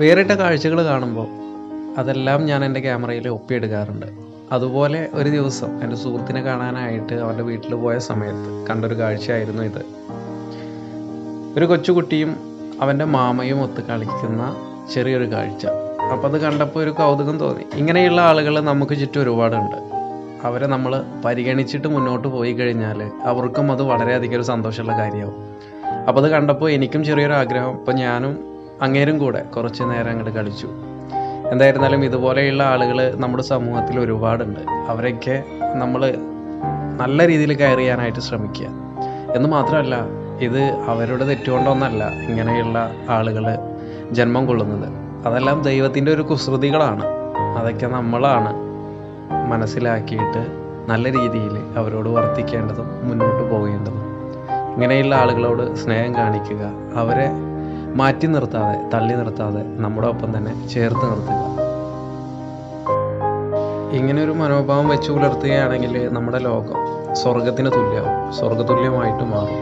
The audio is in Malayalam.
വേറിട്ട കാഴ്ചകൾ കാണുമ്പോൾ അതെല്ലാം ഞാൻ എന്റെ ക്യാമറയിൽ ഒപ്പിയെടുക്കാറുണ്ട്. അതുപോലെ ഒരു ദിവസം എന്റെ സുഹൃത്തിനെ കാണാനായിട്ട് അവന്റെ വീട്ടിൽ പോയ സമയത്ത് കണ്ടൊരു കാഴ്ചയായിരുന്നു ഇത്. ഒരു കൊച്ചുകുട്ടിയും അവന്റെ മാമയും ഒത്ത് കളിക്കുന്ന ചെറിയൊരു കാഴ്ച. അപ്പോൾ അത് കണ്ടപ്പോൾ ഒരു കൗതുകം തോന്നി. ഇങ്ങനെയുള്ള ആളുകൾ നമുക്ക് ചുറ്റും ഒരുപാടുണ്ട്. അവരെ നമ്മൾ പരിഗണിച്ചിട്ട് മുന്നോട്ട് പോയി കഴിഞ്ഞാൽ അവർക്കും അത് വളരെയധികം ഒരു സന്തോഷമുള്ള കാര്യമാവും. അപ്പോൾ അത് കണ്ടപ്പോൾ എനിക്കും ചെറിയൊരു ആഗ്രഹം. ഇപ്പോൾ ഞാനും അങ്ങേരും കൂടെ കുറച്ച് നേരം അങ്ങോട്ട് കളിച്ചു. എന്തായിരുന്നാലും ഇതുപോലെയുള്ള ആളുകൾ നമ്മുടെ സമൂഹത്തിൽ ഒരുപാടുണ്ട്. അവരൊക്കെ നമ്മൾ നല്ല രീതിയിൽ കയർ ചെയ്യാനായിട്ട് ശ്രമിക്കുക. എന്ന് മാത്രമല്ല ഇത് അവരുടെ തെറ്റുകൊണ്ടൊന്നല്ല ഇങ്ങനെയുള്ള ആളുകൾ ജന്മം കൊള്ളുന്നത്. അതെല്ലാം ദൈവത്തിന്റെ ഒരു കുസൃതികളാണ്. അതൊക്കെ നമ്മളാണ് മനസ്സിലാക്കിയിട്ട് നല്ല രീതിയിൽ അവരോട് വർത്തിക്കേണ്ടതും മുന്നോട്ട് പോകേണ്ടതും. ഇങ്ങനെയുള്ള ആളുകളോട് സ്നേഹം കാണിക്കുക അവരെ മാറ്റി നിർത്താതെ തള്ളി നിർത്താതെ നമ്മുടെ ഒപ്പം തന്നെ ചേർത്ത് നിർത്തുക. ഇങ്ങനെ ഒരു മനോഭാവം വെച്ച് പുലർത്തുകയാണെങ്കിൽ നമ്മുടെ ലോകം സ്വർഗത്തിന് തുല്യമാവും സ്വർഗതുല്യമായിട്ട് മാറും.